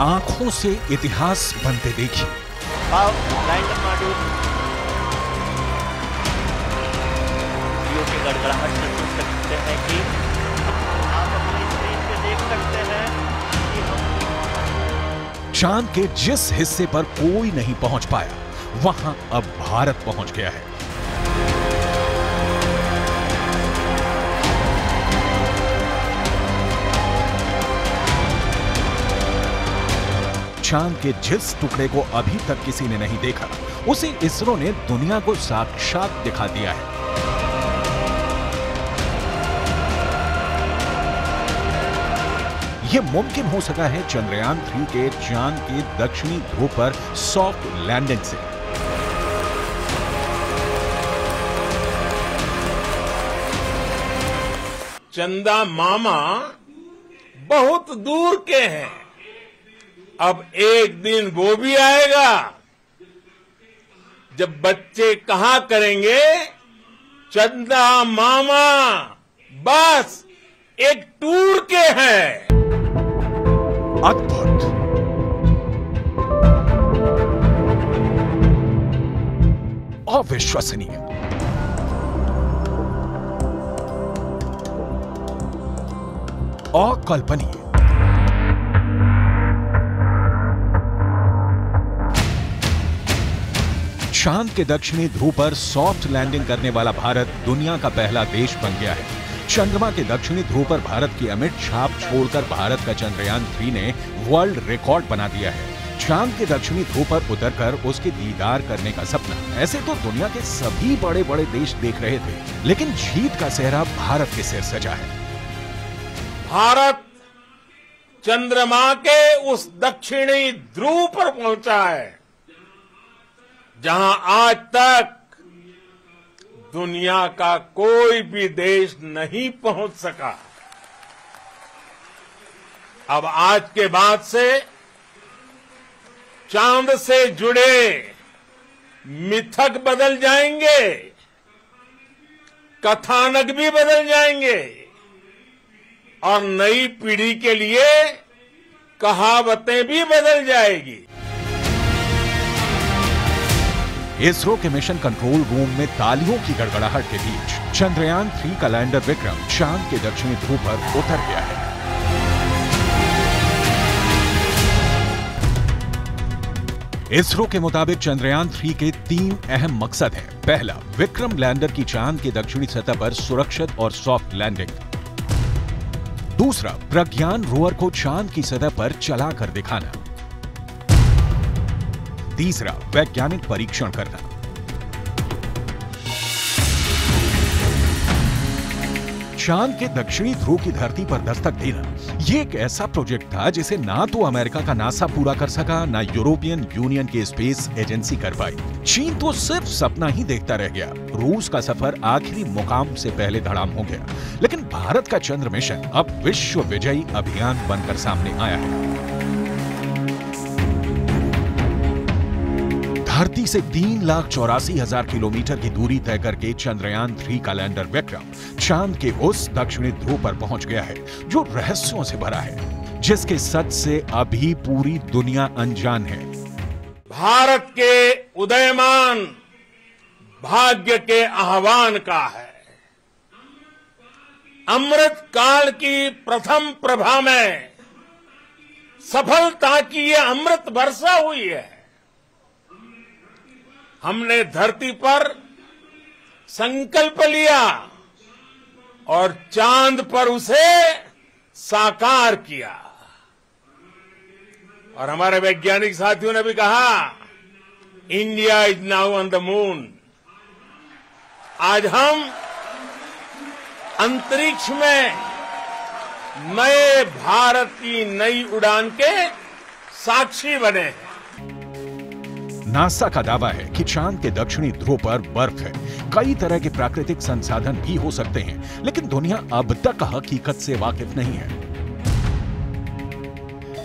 आँखों से इतिहास बनते गड़गड़ाहट सकते हैं कि आप अपनी स्क्रीन पे देख सकते हैं चाँद के जिस हिस्से पर कोई नहीं पहुँच पाया वहाँ अब भारत पहुँच गया है। चाँद के जिस टुकड़े को अभी तक किसी ने नहीं देखा, उसे इसरो ने दुनिया को साक्षात दिखा दिया है। यह मुमकिन हो सका है चंद्रयान थ्री के चाँद के दक्षिणी ध्रुव पर सॉफ्ट लैंडिंग से। चंदा मामा बहुत दूर के हैं। अब एक दिन वो भी आएगा। जब बच्चे कहा करेंगे? चंदा मामा, बस, एक टूर के हैं। अद्भुत। अविश्वसनीय। अकल्पनीय। चाँद के दक्षिणी ध्रुव पर सॉफ्ट लैंडिंग करने वाला भारत दुनिया का पहला देश बन गया है। चंद्रमा के दक्षिणी ध्रुव पर भारत की अमिट छाप छोड़कर भारत का चंद्रयान थ्री ने वर्ल्ड रिकॉर्ड बना दिया है। चाँद के दक्षिणी ध्रुव पर उतरकर उसके दीदार करने का सपना। ऐसे तो दुनिया के सभी बड़े बड़े देश देख रहे थे, लेकिन जीत का सेहरा भारत के सिर सजा है। भारत चंद्रमा के उस दक्षिणी ध्रुव पर पहुँचा है। जहाँ आज तक दुनिया का कोई भी देश नहीं पहुँच सका। अब आज के बाद से चाँद से जुड़े मिथक बदल जाएँगे, कथानक भी बदल जाएँगे और नई पीढ़ी के लिए कहावतें भी बदल जाएगी। इसरो के मिशन कंट्रोल रूम में तालियों की गड़गड़ाहट के बीच, चंद्रयान थ्री का लैंडर विक्रम चाँद के दक्षिणी ध्रुव पर उतर गया है। इसरो के मुताबिक चंद्रयान थ्री के तीन अहम मकसद हैं। पहला, विक्रम लैंडर की चाँद के दक्षिणी सतह पर सुरक्षित और सॉफ्ट लैंडिंग। दूसरा, प्रज्ञान रोवर को चाँद की सतह पर चलाकर दिखाना। तीसरा वैज्ञानिक परीक्षण करना। चाँद के दक्षिणी ध्रुव की धरती पर दस्तक देना, ये एक ऐसा प्रोजेक्ट था जिसे ना तो अमेरिका का नासा पूरा कर सका, ना यूरोपियन यूनियन की स्पेस एजेंसी कर पाई चीन तो सिर्फ़ सपना ही देखता रह गया। रूस का सफ़र आखिरी मुकाम से पहले धड़ाम हो गया। लेकिन भारत का चंद्र मिशन अब विश्व विजयी अभियान बनकर सामने आया है। धरती से तीन लाख चौरासी हज़ार किलोमीटर की दूरी तय करके चंद्रयान थ्री का लैंडर विक्रम चाँद के उस दक्षिणी ध्रुव पर पहुँच गया है, जो रहस्यों से भरा है, जिसके सच से अभी पूरी दुनिया अनजान है। भारत के उदयमान भाग्य के आह्वान का है। अमृत काल की प्रथम प्रभा में सफलता की ये अमृत वर्षा हुई है। हमने धरती पर संकल्प लिया और चाँद पर उसे साकार किया। और हमारे वैज्ञानिक साथियों ने भी कहा, India is now on the moon. आज हम अंतरिक्ष में नए भारत की नई उड़ान के साक्षी बने हैं। नासा का दावा है कि चाँद के दक्षिणी ध्रुव पर बर्फ़ है। कई तरह के प्राकृतिक संसाधन भी हो सकते हैं, लेकिन दुनिया अब तक हकीकत से वाकिफ नहीं है।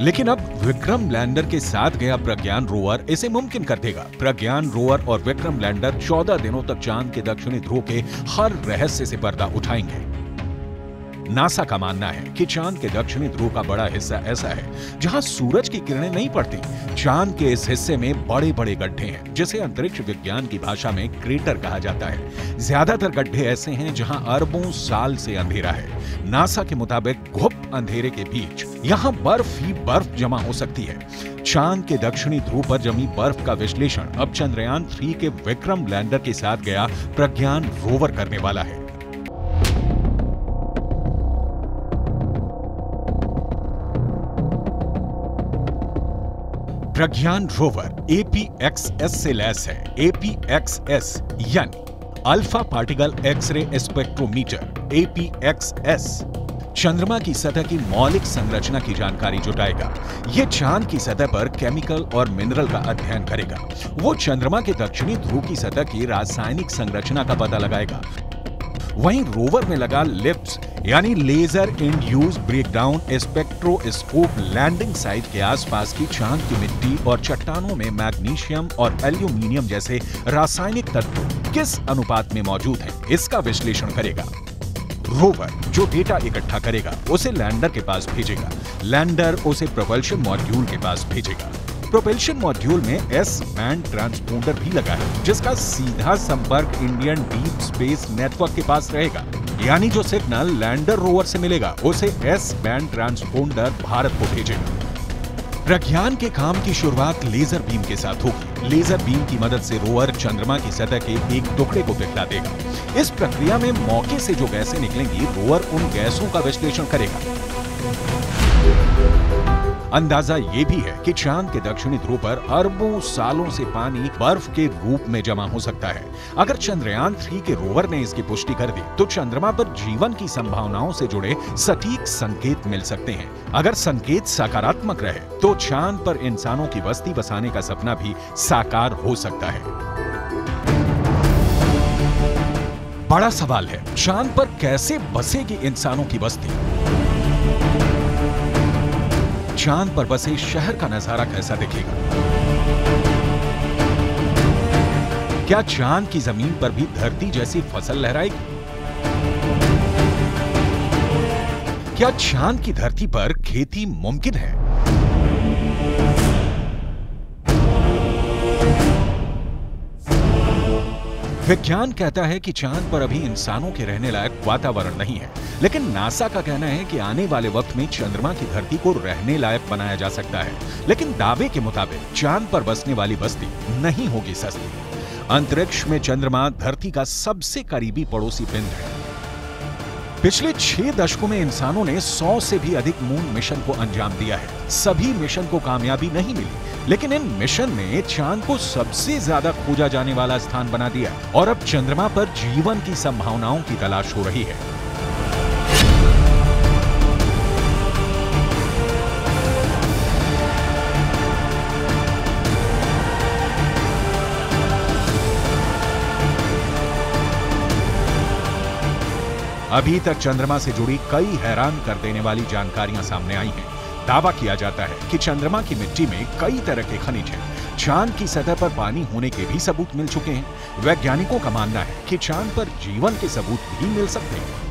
लेकिन अब विक्रम लैंडर के साथ गया प्रज्ञान रोवर इसे मुमकिन कर देगा। प्रज्ञान रोवर और विक्रम लैंडर 14 दिनों तक चाँद के दक्षिणी ध्रुव के हर रहस्य से पर्दा उठाएँगे। नासा का मानना है कि चाँद के दक्षिणी ध्रुव का बड़ा हिस्सा ऐसा है जहाँ सूरज की किरणें नहीं पड़ती। चाँद के इस हिस्से में बड़े बड़े गड्ढे हैं, जिसे अंतरिक्ष विज्ञान की भाषा में क्रेटर कहा जाता है। ज़्यादातर गड्ढे ऐसे हैं जहाँ अरबों साल से अंधेरा है। नासा के मुताबिक गुप्त अंधेरे के बीच यहाँ बर्फ़ ही बर्फ़ जमा हो सकती है। चाँद के दक्षिणी ध्रुव पर जमी बर्फ़ का विश्लेषण अब चंद्रयान थ्री के विक्रम लैंडर के साथ गया प्रज्ञान रोवर करने वाला है। प्रज्ञान रोवर एपीएक्सएस से लैस है। एपीएक्सएस यानी alpha particle X-ray spectrometer APXS चंद्रमा की सतह की मौलिक संरचना की जानकारी जुटाएगा। ये चाँद की सतह पर केमिकल और मिनरल का अध्ययन करेगा। वो चंद्रमा के दक्षिणी ध्रुव की सतह की रासायनिक संरचना का पता लगाएगा। वहीं रोवर में लगा लिप्स यानी laser induce breakdown spectroscope landing site के आसपास की चाँद की मिट्टी और चट्टानों में मैग्नीशियम और एल्यूमिनियम जैसे रासायनिक तत्व किस अनुपात में मौजूद है, इसका विश्लेषण करेगा। रोवर जो डेटा इकट्ठा करेगा, उसे लैंडर के पास भेजेगा। लैंडर उसे प्रोपल्शन मॉड्यूल के पास भेजेगा। प्रोपेल्शन मॉड्यूल में एस बैंड ट्रांसपोंडर भी लगा है, जिसका सीधा संपर्क इंडियन डीप स्पेस नेटवर्क के पास रहेगा। यानी जो सिग्नल लैंडर रोवर से मिलेगा, उसे एस बैंड ट्रांसपोंडर भारत को भेजेगा। प्रज्ञान के काम की शुरुआत लेजर बीम के साथ होगी। लेजर बीम की मदद से रोवर चंद्रमा की सतह के एक टुकड़े को पिघला देगा। इस प्रक्रिया में मौके से जो गैसें निकलेंगी रोवर उन गैसों का विश्लेषण करेगा। अंदाज़ा ये भी है कि चाँद के दक्षिणी ध्रुव पर अरबों सालों से पानी बर्फ़ के रूप में जमा हो सकता है। अगर चंद्रयान थ्री के रोवर ने इसकी पुष्टि कर दी तो चंद्रमा पर जीवन की संभावनाओं से जुड़े सटीक संकेत मिल सकते हैं। अगर संकेत सकारात्मक रहे तो चाँद पर इंसानों की बस्ती बसाने का सपना भी साकार हो सकता है। बड़ा सवाल है, चाँद पर कैसे बसेगी इंसानों की बस्ती? चाँद पर बसे शहर का नज़ारा कैसा दिखेगा? क्या चाँद की ज़मीन पर भी धरती जैसी फ़सल लहराएगी? क्या चाँद की धरती पर खेती मुमकिन है? विज्ञान कहता है कि चाँद पर अभी इंसानों के रहने लायक वातावरण नहीं है, लेकिन नासा का कहना है कि आने वाले वक्त में चंद्रमा की धरती को रहने लायक बनाया जा सकता है। लेकिन दावे के मुताबिक चाँद पर बसने वाली बस्ती नहीं होगी सस्ती। अंतरिक्ष में चंद्रमा धरती का सबसे करीबी पड़ोसी पिंड है। पिछले छह दशकों में इंसानों ने सौ से भी अधिक मून मिशन को अंजाम दिया है। सभी मिशन को कामयाबी नहीं मिली। लेकिन इन मिशन ने चाँद को सबसे ज़्यादा खोजा जाने वाला स्थान बना दिया और अब चंद्रमा पर जीवन की संभावनाओं की तलाश हो रही है। अभी तक चंद्रमा से जुड़ी कई हैरान कर देने वाली जानकारियाँ सामने आई हैं। दावा किया जाता है कि चंद्रमा की मिट्टी में कई तरह के खनिज हैं। चाँद की सतह पर पानी होने के भी सबूत मिल चुके हैं। वैज्ञानिकों का मानना है कि चाँद पर जीवन के सबूत भी मिल सकते हैं।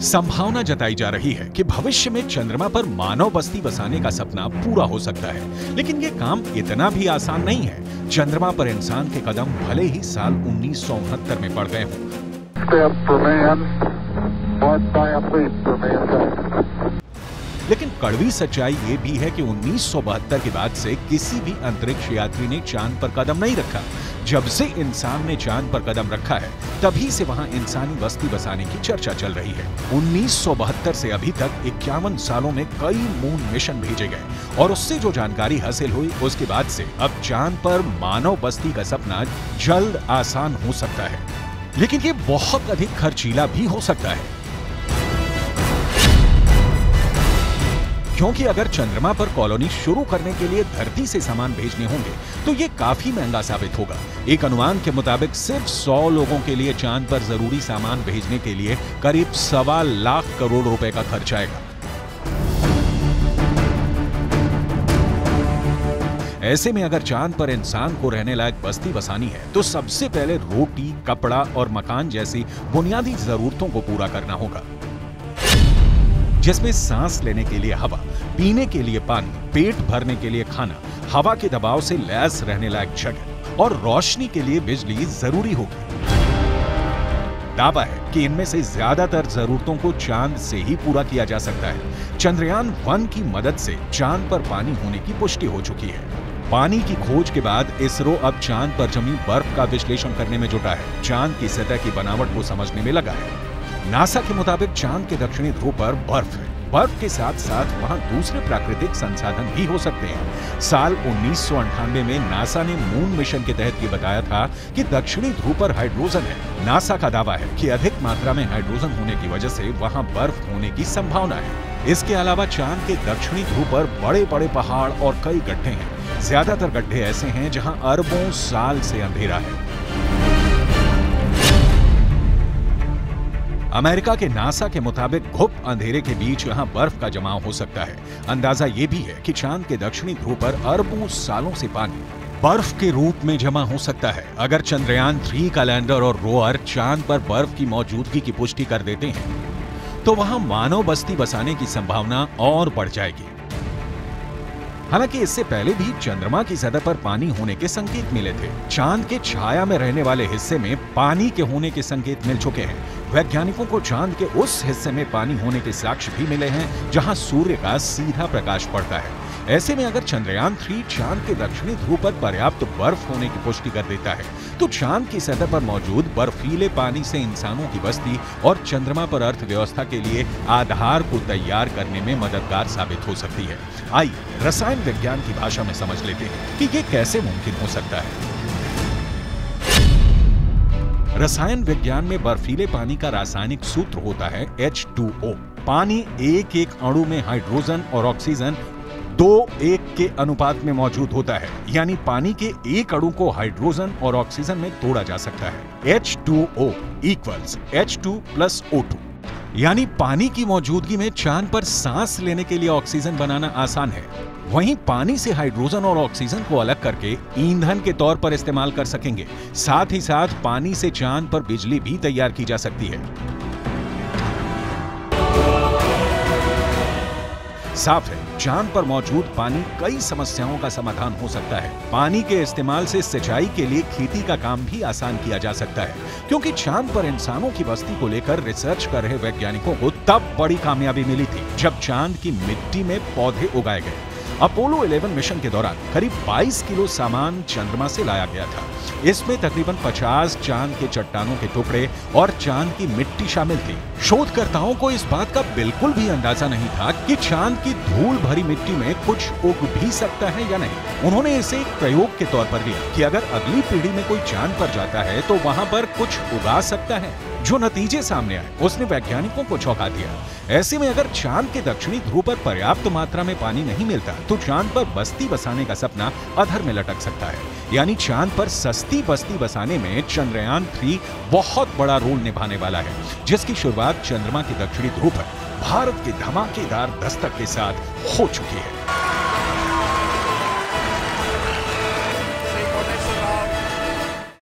संभावना जताई जा रही है कि भविष्य में चंद्रमा पर मानव बस्ती बसाने का सपना पूरा हो सकता है। लेकिन ये काम इतना भी आसान नहीं है। चंद्रमा पर इंसान के कदम भले ही साल उन्नीस में पड़ गए हों लेकिन कड़वी सच्चाई ये भी है कि 1972 के बाद से किसी भी अंतरिक्ष यात्री ने चाँद पर कदम नहीं रखा। जब से इंसान ने चाँद पर कदम रखा है, तभी से वहाँ इंसानी बस्ती बसाने की चर्चा चल रही है। 1972 से अभी तक इक्यावन सालों में कई मून मिशन भेजे गए, और उससे जो जानकारी हासिल हुई, उसके बाद से अब चाँद पर मानव बस्ती का सपना जल्द आसान हो सकता है। लेकिन ये बहुत अधिक खर्चीला भी हो सकता है। क्योंकि अगर चंद्रमा पर कॉलोनी शुरू करने के लिए धरती से सामान भेजने होंगे तो ये काफ़ी महँगा साबित होगा। एक अनुमान के मुताबिक सिर्फ़ 100 लोगों के लिए चाँद पर ज़रूरी सामान भेजने के लिए करीब सवा लाख करोड़ रुपए का खर्च आएगा। ऐसे में अगर चाँद पर इंसान को रहने लायक बस्ती बसानी है तो सबसे पहले रोटी, कपड़ा और मकान जैसी बुनियादी जरूरतों को पूरा करना होगा। जिसमें सांस लेने के लिए हवा, पीने के लिए पानी, पेट भरने के लिए खाना, हवा के दबाव से लैस रहने लायक जगह और रोशनी के लिए बिजली ज़रूरी होगी। दावा है कि इनमें से ज़्यादातर जरूरतों को चाँद से ही पूरा किया जा सकता है। चंद्रयान वन की मदद से चाँद पर पानी होने की पुष्टि हो चुकी है। पानी की खोज के बाद इसरो अब चाँद पर जमी बर्फ़ का विश्लेषण करने में जुटा है। चाँद की सतह की बनावट को समझने में लगा है। नासा के मुताबिक चाँद के दक्षिणी ध्रुव पर बर्फ़ है। बर्फ़ के साथ साथ वहाँ दूसरे प्राकृतिक संसाधन भी हो सकते हैं। साल उन्नीस में नासा ने मून मिशन के तहत ये बताया था कि दक्षिणी ध्रुव पर हाइड्रोजन है। नासा का दावा है कि अधिक मात्रा में हाइड्रोजन होने की वजह से वहाँ बर्फ़ होने की संभावना है। इसके अलावा चाँद के दक्षिणी ध्रुव पर बड़े बड़े पहाड़ और कई गड्ढे हैं। ज़्यादातर गड्ढे ऐसे हैं जहाँ अरबों साल से अंधेरा है। अमेरिका के नासा के मुताबिक घुप अंधेरे के बीच यहाँ बर्फ़ का जमाव हो सकता है। अंदाज़ा यह भी है कि चाँद के दक्षिणी ध्रुव पर अरबों सालों से पानी बर्फ़ के रूप में जमा हो सकता है। अगर चंद्रयान थ्री का लैंडर और रोअर चाँद पर बर्फ़ की मौजूदगी की पुष्टि कर देते हैं तो वहाँ मानव बस्ती बसाने की संभावना और बढ़ जाएगी। हालाँकि इससे पहले भी चंद्रमा की सतह पर पानी होने के संकेत मिले थे। चाँद के छाया में रहने वाले हिस्से में पानी के होने के संकेत मिल चुके हैं। वैज्ञानिकों को चाँद के उस हिस्से में पानी होने के साक्ष्य भी मिले हैं, जहाँ सूर्य का सीधा प्रकाश पड़ता है। ऐसे में अगर चंद्रयान थ्री चाँद के दक्षिणी ध्रुव पर पर्याप्त बर्फ़ होने की पुष्टि कर देता है तो चाँद की सतह पर मौजूद बर्फीले पानी से इंसानों की बस्ती और चंद्रमा पर अर्थव्यवस्था के लिए आधार को तैयार करने में मददगार साबित हो सकती है आइए, रसायन विज्ञान की भाषा में समझ लेते हैं कि ये कैसे मुमकिन हो सकता है रसायन विज्ञान में बर्फीले पानी का रासायनिक सूत्र होता है H2O। पानी एक एक अणु में हाइड्रोजन और ऑक्सीजन दो एक के अनुपात में मौजूद होता है, यानी पानी के एक अणु को हाइड्रोजन और ऑक्सीजन में तोड़ा जा सकता है। H2O equals H2 plus O2 यानी पानी की मौजूदगी में चाँद पर सांस लेने के लिए ऑक्सीजन बनाना आसान है। वहीं पानी से हाइड्रोजन और ऑक्सीजन को अलग करके ईंधन के तौर पर इस्तेमाल कर सकेंगे। साथ ही साथ पानी से चाँद पर बिजली भी तैयार की जा सकती है। साफ़ है चाँद पर मौजूद पानी कई समस्याओं का समाधान हो सकता है। पानी के इस्तेमाल से सिंचाई के लिए खेती का काम भी आसान किया जा सकता है, क्योंकि चाँद पर इंसानों की बस्ती को लेकर रिसर्च कर रहे वैज्ञानिकों को तब बड़ी कामयाबी मिली थी, जब चाँद की मिट्टी में पौधे उगाए गए। अपोलो 11 मिशन के दौरान करीब 22 किलो सामान चंद्रमा से लाया गया था। इसमें तकरीबन 50 चाँद के चट्टानों के टुकड़े और चाँद की मिट्टी शामिल थी। शोधकर्ताओं को इस बात का बिल्कुल भी अंदाज़ा नहीं था कि चाँद की धूल भरी मिट्टी में कुछ उग भी सकता है या नहीं। उन्होंने इसे एक प्रयोग के तौर पर लिया कि अगर अगली पीढ़ी में कोई चाँद पर जाता है तो वहाँ पर कुछ उगा सकता है, जो नतीजे सामने आए। उसने वैज्ञानिकों को चौंका दिया। ऐसे में अगर चाँद के दक्षिणी ध्रुव पर पर्याप्त मात्रा में पानी नहीं मिलता तो चाँद पर बस्ती बसाने का सपना अधर में लटक सकता है। यानी चाँद पर सस्ती बस्ती बसाने में चंद्रयान थ्री बहुत बड़ा रोल निभाने वाला है, जिसकी शुरुआत चंद्रमा के दक्षिणी ध्रुव पर भारत के धमाकेदार दस्तक के साथ हो चुकी है।